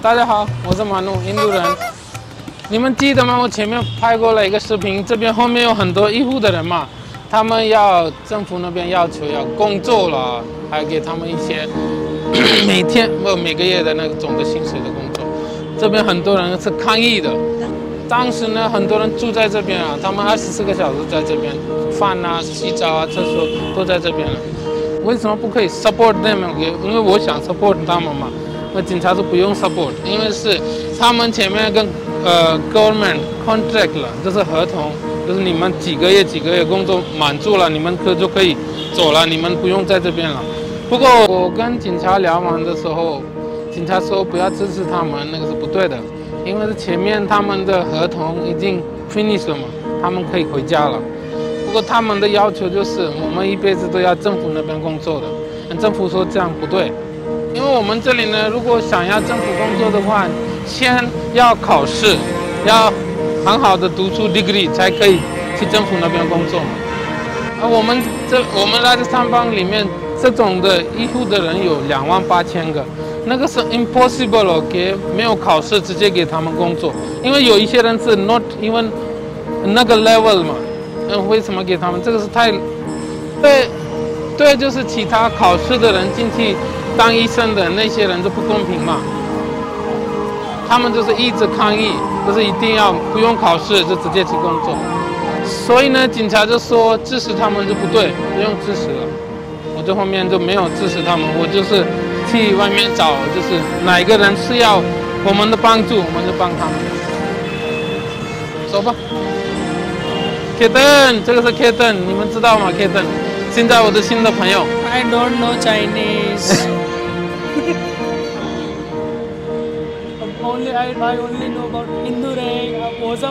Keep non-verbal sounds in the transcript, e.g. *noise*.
大家好，我是马努，印度人。你们记得吗？我前面拍过了一个视频，这边后面有很多医护的人嘛，他们要政府那边要求要工作了，还给他们一些 *coughs* 每天不每个月的那种的薪水的工作。这边很多人是抗议的。当时呢，很多人住在这边啊，他们二十四个小时在这边，饭啊、洗澡啊、厕所都在这边了。为什么不可以 support them？因为我想 support 他们嘛。那警察是不用 support，因为是他们前面跟呃 government contract 了，这是合同，就是你们几个月几个月工作满足了，你们可就可以走了，你们不用在这边了。不过我跟警察聊完的时候，警察说不要支持他们，那个是不对的，因为是前面他们的合同已经 finish 了嘛，他们可以回家了。不过他们的要求就是我们一辈子都要政府那边工作的，政府说这样不对，因为我们这里呢，如果想要政府工作的话，先要考试，要很好的读出 degree 才可以去政府那边工作嘛。而我们这我们拉的三方里面，这种的医护的人有两万八千个，那个是 impossible 给没有考试直接给他们工作，因为有一些人是 not even 那个 level 嘛。嗯，为什么给他们？这个是太，对，对，就是其他考试的人进去当医生的那些人就不公平嘛。他们就是一直抗议，就是一定要不用考试就直接去工作。所以呢，警察就说支持他们就不对，不用支持了。我这后面就没有支持他们，我就是去外面找，就是哪一个人是要我们的帮助，我们就帮他们。走吧。K 登，这个是 K 登，你们知道吗？K 登，现在我的新的朋友。I don't know Chinese. only I I only know about Hindu rank. 我是